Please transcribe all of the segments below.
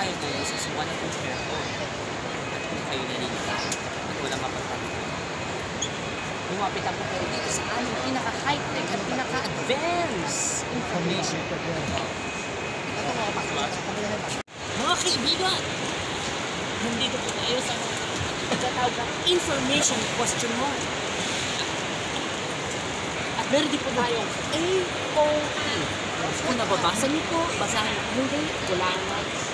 tayo ngayon sa Suwana Food Marathon. At kung kayo naniniwala at walang mapagpapalit. Lumapit ako kayo dito sa aming pinaka-high-tech at pinaka-advanced information. Ito mga baklas. Mga kaibigan, nandito po tayo sa pagkatawag ng information question mark. At meron din po tayong AOT. Kung nababasa niyo po, basahin hindi, wala na.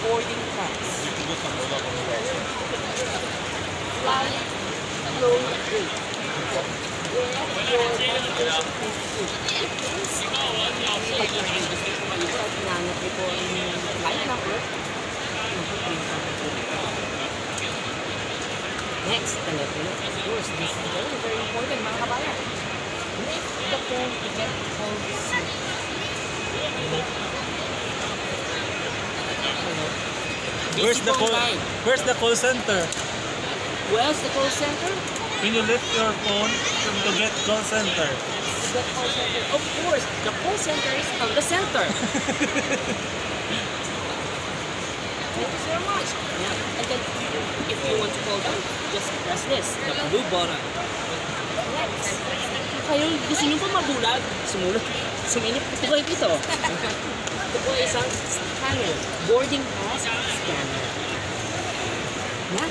Boarding pass. Fly low rate. Number. Next. Of course, this is very, very important, mga kabayan. The phone to get? Where's the call? Where's the call center? Where's the call center? When you lift your phone to get call center. The call center. Of course, the call center is on the center. Thank you so much. Yeah. And then, if you want to call them, just press this, the blue button. Kayo, gusto nyo pa mabulag? Sumulot. Sumilip kayo dito. Ito po ay isang scanner. Boarding pass scanner. Now,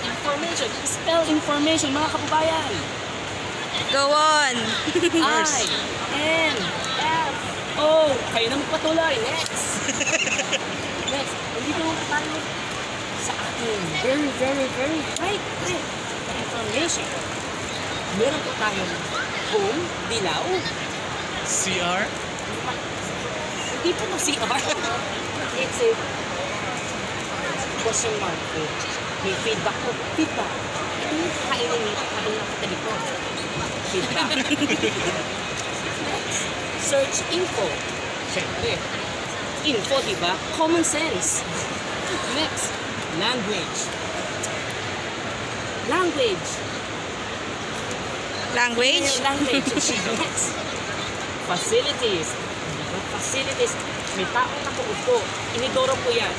information. Spell information, mga kababayan. Go on. I, N, F, O. Kayo na magpatuloy. Next. Next. Nandito tayo sa ating very, very, very high-tech information. Meron po tayong home, dilaw. CR? Hindi po na CR. It's a question mark po. May feedback po. Feedback. Ito yung kakainin niyo, kakainin ng katabi ko. Feedback. Search info. Siyempre. Info, di ba? Common sense. Next. Language. Language. Language. Language. Facilities. Facilities. May taong nakaupo. Inidoro po yan.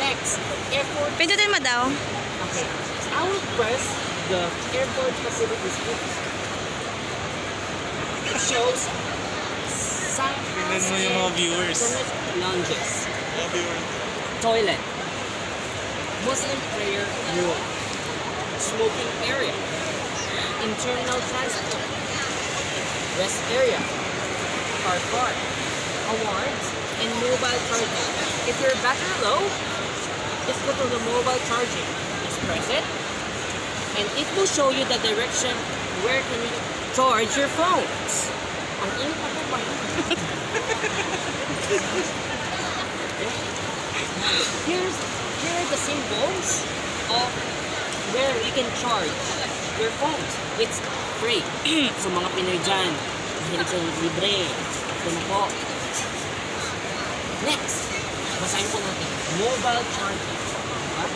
Next. Airport. Pindutin mo daw. Okay. I will press the airport facilities. It shows some Tingnan mo yung mga viewers. lounges. Mga viewers. Toilet. Muslim prayer room. Smoking area. Internal transport. Rest area. Car park. Awards. And mobile charging. If your battery low, just go to the mobile charging. Just press it. And it will show you the direction where can you charge your phones. Here's here are the symbols of where you can charge your phones. It's free. so mga Pinoy dyan, mahilig sa libre. Ito na po. Next, basahin po natin. Mobile charging. Diba?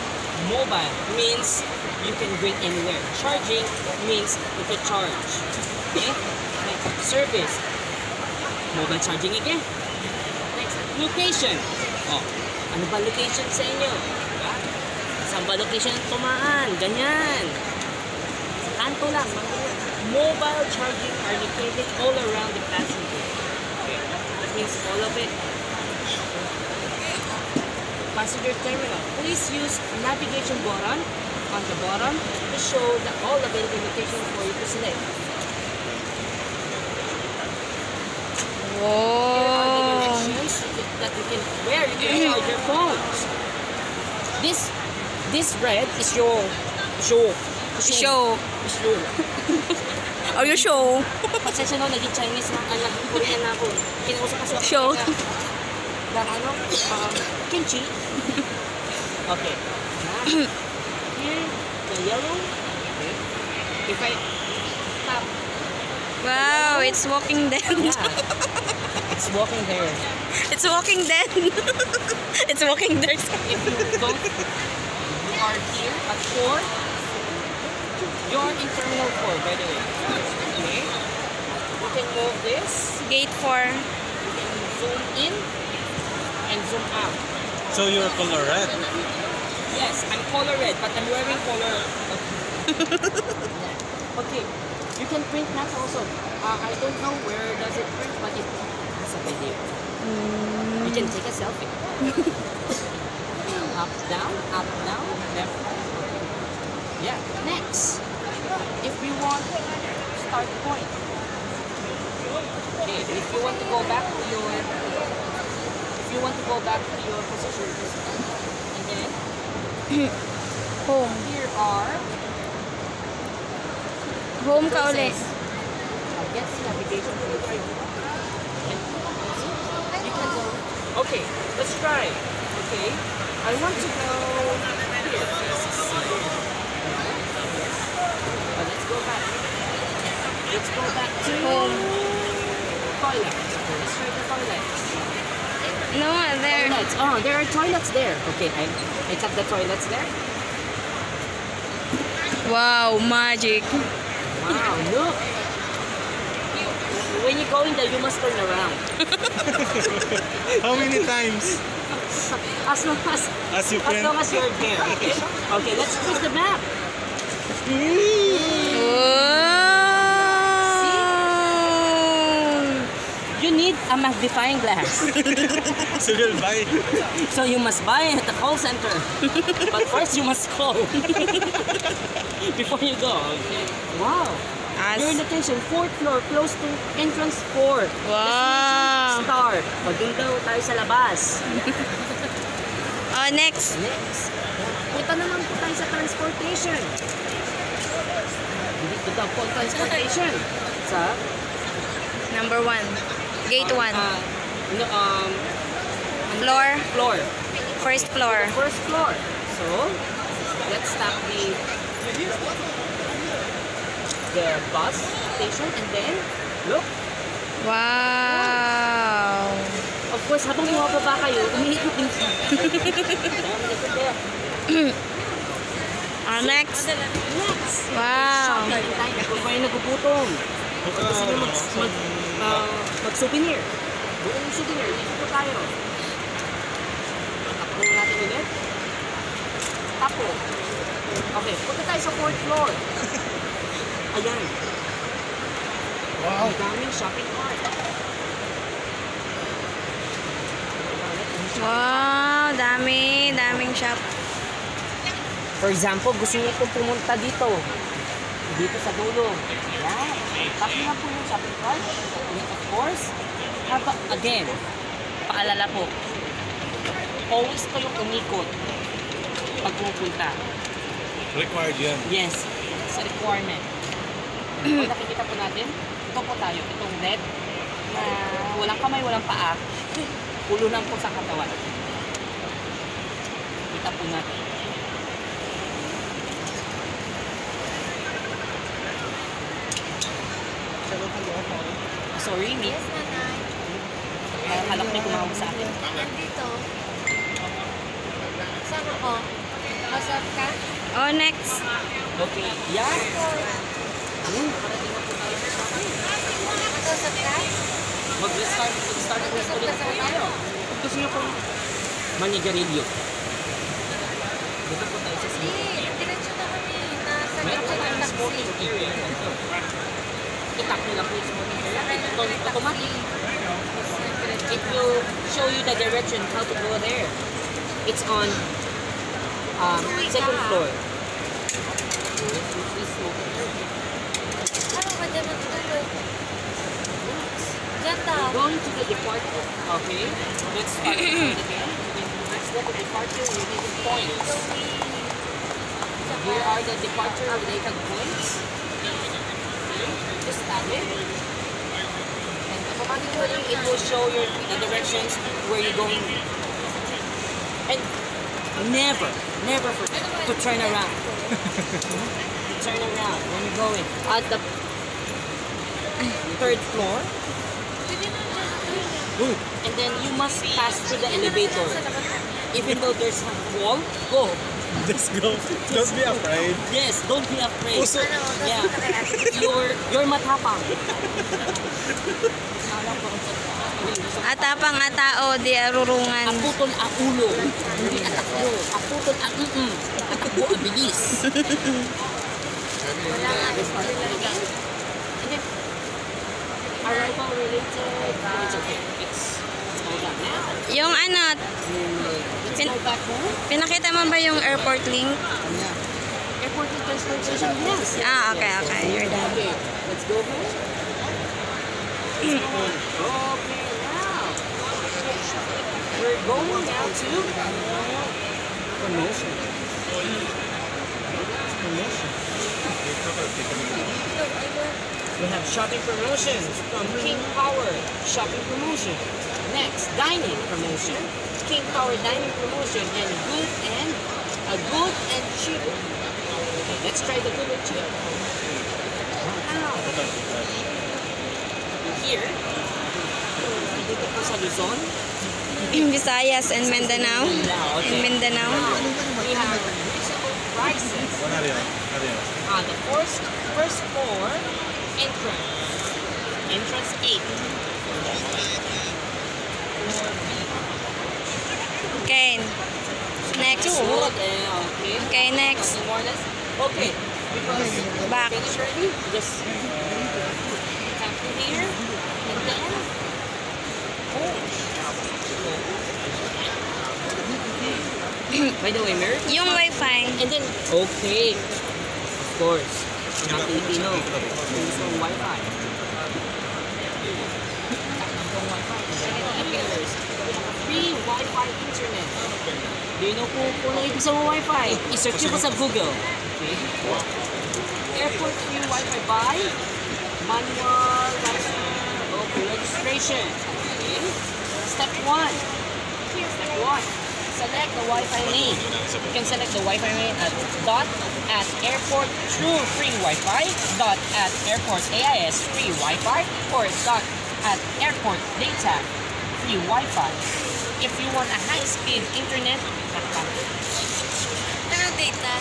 Mobile means you can bring anywhere. Charging means you can charge. Okay? Next, service. Mobile charging again. Next, location. Oh, ano ba location sa inyo? Diba? Saan ba location tumaan? Ganyan. Kanto lang. Mobile charging are located all around the passenger. Okay? That means all of it. Passenger terminal. Please use navigation button on the bottom to show the all available locations for you to select. Here are the Whoa. directions that you can where you can charge your phones. This this red is your show. Show. Show. Oh, your show. Pasensya na naging Chinese na ang naging Korean na ako. Kinausap kasi ako. Show. Ng ano? Um, kimchi. Okay. Here, the yellow. Okay. If I tap, Wow, it's walking dead. yeah, it's walking there. It's walking dead. it's walking there. If you don't, you are here at 4. You're in Terminal 4, by the way. Okay? You can move this. Gate 4. You can zoom in and zoom out. So you're color red. Yes, I'm color red, but I'm wearing color. okay, you can print that also. Uh, I don't know where does it print, but it has a video. You can take a selfie. up, down, up, down, left, right. Yeah. Next, if we want start point. Okay, if you want to go back to your, if you want to go back to your position, and then Home. here are Home ka ulit. guess navigation for you. You can go. Okay, let's try. Okay, I want to go here. But let's go back. Let's go back to Home. toilet. Let's the toilet. No, there. Toilets. Oh, there are toilets there. Okay, I, I tap the toilets there. Wow, magic. Wow, look. When you go in there, you must turn around. How many times? As long as As you as print. long as you're there. Okay. Okay, let's choose the map. Wow. Need a magnifying glass. So you'll buy. so you must buy at the call center. but first you must call. Before you go. Okay. Wow. As, Your location, fourth floor, close to entrance 4. wow. Start. Daw tayo sa labas. Oh, next. Next. Punta naman po tayo sa transportation. Dito daw po transportation. Sa Number one. Gate one. uh, no, um, Floor. floor. First floor. First floor. So, let's stop the the bus station and then look. Wow. Of course, habang bumababa kayo, umiikot din siya. Oh, next. Next. Wow. Kung kayo nagugutom. Gusto nyo mag, mag, ah, mag-souvenir. Yung souvenir. Dito po tayo. Tapo natin ulit. Tapo. Okay, punta tayo sa fourth floor. Ayan. Wow. Ang daming shopping cart. Wow, dami, daming shop. For example, gusto niyo pong pumunta dito. Dito sa dulo. Yan. Niyo lang po yung shopping cart. Of course, haba, again, paalala po, always kayong umikot pag pumupunta. Required yan. Yes, sa requirement. Kung nakikita po natin, ito po tayo, itong red na walang kamay, walang paa, ulo lang po sa katawan. Kita po natin. Sorry, miss. Yes, nanay. Kaya kalak niyo tumawag sa akin. Nandito. Saan ako? Masap ka? Oh, next. Okay, yeah. Hmm, Masap ka? Mag-start, mag-start ulit po. Kung gusto niyo pong manigarilyo. Dito po tayo sa Hindi. smoking. Diretso na kami. Nasa Meron ka ng ng taxi. smoking area. Smoking area. Automatic. It will show you the direction how to go there. It's on um, second floor. Going to the departure. Okay, let's start again. Let's go to departure related points. Here are the departure related points. It. And automatically it will show you the directions where you're going. And never, never forget to turn around. turn around when you're going. At the third floor, and then you must pass through the elevator. Even though there's a wall, go. Just go. Don't be afraid. Yes, don't be afraid. Puso. Yeah. You're you're matapang. Atapang atao di arurungan. Aputol ang ulo. Hindi atakbo. Aputol ang mm Atakbo ang bilis. Arrival related. It's okay. It's, it's all done now. Yung ano, Pin- pinakita mo ba yung airport link? Airport and transportation, yes. Ah, okay, okay. You're done. Okay, let's go home. Okay, now. We're going now to promotion. Promotion. We have shopping promotions from King Power shopping promotion. Next, dining promotion. King Power dining promotion and good and a good and cheap. Okay, let's try the good and cheap. Wow. Here, dito po sa Luzon, Visayas and Mindanao. In Mindanao. we have reasonable prices. Ano rin? Ano rin? Uh, the first, first floor entrance. Entrance 8. Okay. Next. Okay. Okay, next. Nothing more or less. Okay. Because Back. finish already, just tap to here. And then. Oh. By the way, Mary. Yung wifi. And then, okay. Of course. Ng wifi. Internet. Do you know kung kung sabihin ng wifi? I-search mo sa Google. Okay. Airport free wifi by manual registration. Okay. Step 1. Step 1 select the Wi-Fi lane. You can select the Wi-Fi lane at dot at airport true free Wi-Fi, dot at airport AIS free Wi-Fi, or dot at airport data free Wi-Fi. If you want a high-speed internet, data. Ano data?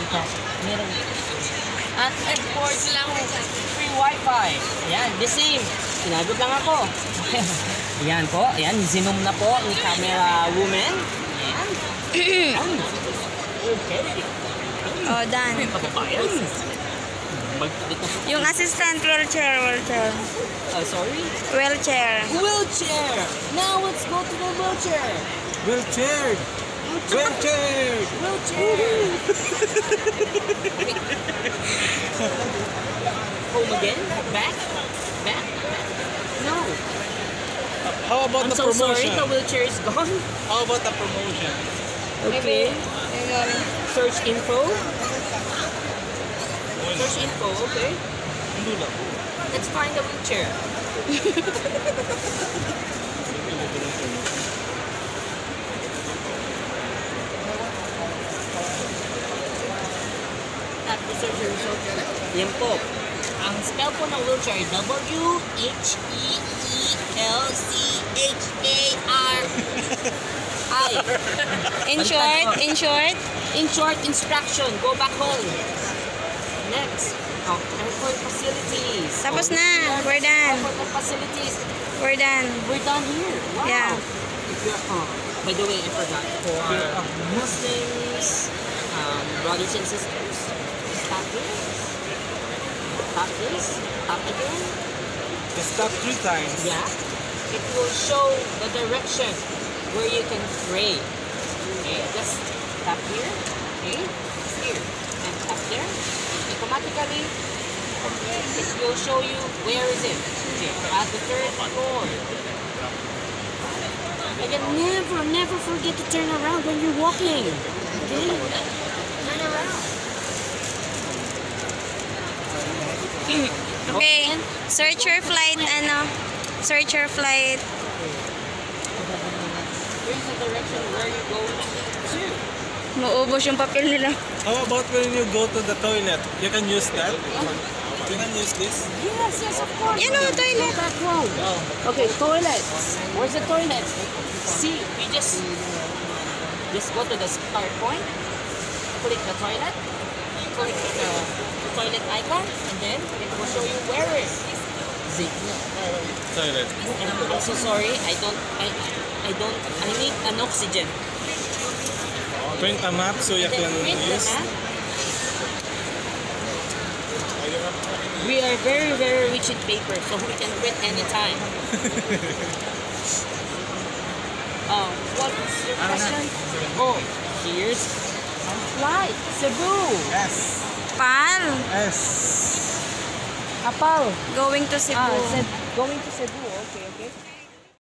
Data. Meron. At airport lang free Wi-Fi. Yan, the same. Sinagot lang ako. Yan po. Yan, zinom na po ni camera woman. Yan. Ay. Okay. Oh, done. Yung assistant wheelchair, wheelchair. Uh, sorry? Wheelchair. Wheelchair! Now let's go to the wheelchair. Wheelchair! Wheelchair! Wheelchair! Home again? Back? No. How about I'm the so sorry, promotion? the wheelchair is gone. How about the promotion? Okay. Search info. Search info, okay. Let's find the wheelchair. The search result. Yan po. Ang spell po ng wheelchair, E W-H-E-E-L-C-H-A-R-I. In short, in short, In short, instruction, go back home. Next, oh, airport facilities. Tapos na. We're done. Airport facilities. we're done. We're done here. Wow. Yeah. If you're, oh, by the way, I forgot. For uh, Muslims, um, brothers and sisters, stop this. Stop this. Stop again. Just stop three times. Yeah. It will show the direction where you can pray. Okay, just tap here. Okay, here. And tap there. Automatically, it will show you where is it. Okay, at the third floor. Again, never, never forget to turn around when you're walking. Okay? Turn around. Okay. Search your flight, ano. Search your flight. Here's the direction where you're going to. Maubos yung papel nila. How about when you go to the toilet? You can use that? You can use this? Yes, yes, of course. Yan o, toilet. Go back home. Okay, toilet. Where's the toilet? See, we just just go to the start point, click the toilet, click the toilet icon, and then it will show you where is. exit. No. Toilet. I'm so sorry. I don't. I. I don't. I need an oxygen. Print a map so you can print use. We are very, very rich in paper, so we can print anytime. um, what's your question? Oh, here's our flight. Cebu. S. Pal, S. Apal. going to Cebu. Ah, Ceb- going to Cebu. Okay, okay.